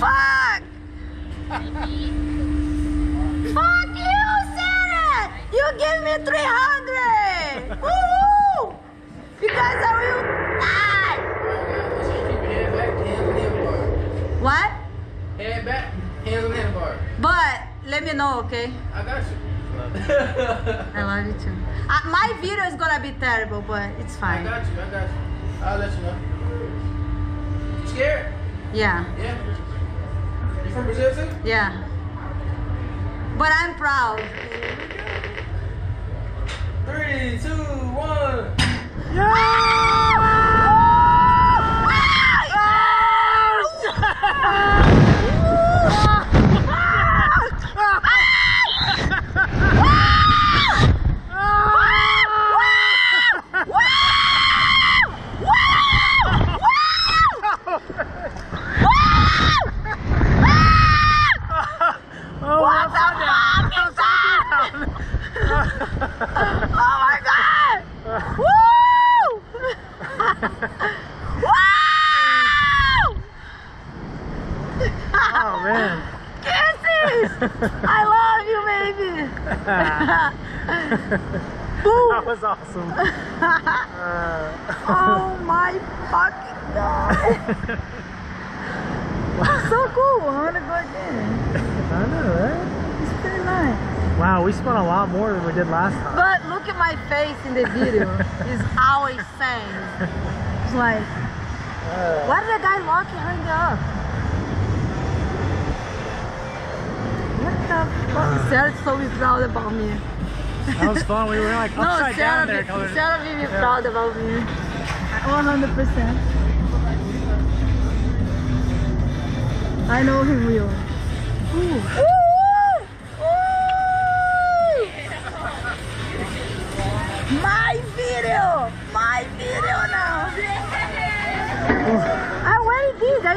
fuck? fuck you, Sarah! You give me 300! Woohoo! Because I will die! Head back, hands on handlebar. What? Head back, hands on handlebar. But let me know, okay? I got you. I love you too. Uh, my video is gonna be terrible, but it's fine. I got you, I got you. I'll let you know. You scared? Yeah, Yeah. You from Brazil too? yeah. But I'm proud. Three, two, one. Oh, What the fuck is that? Oh my god! Woo! Woo! Oh man. Kisses! I love you, baby! that was awesome. Uh, Oh my fucking god! so cool. I wanna go again. I know, Wow, we spent a lot more than we did last time. But look at my face in the video. It's always same. It's like, Uh, why did the guy lock her up? What the fuck? Sarah's so proud about me. that was fun. We were like No, upside Sarah, down there. be, colored- Sarah be Yeah. proud about me. 100%. I know he will. My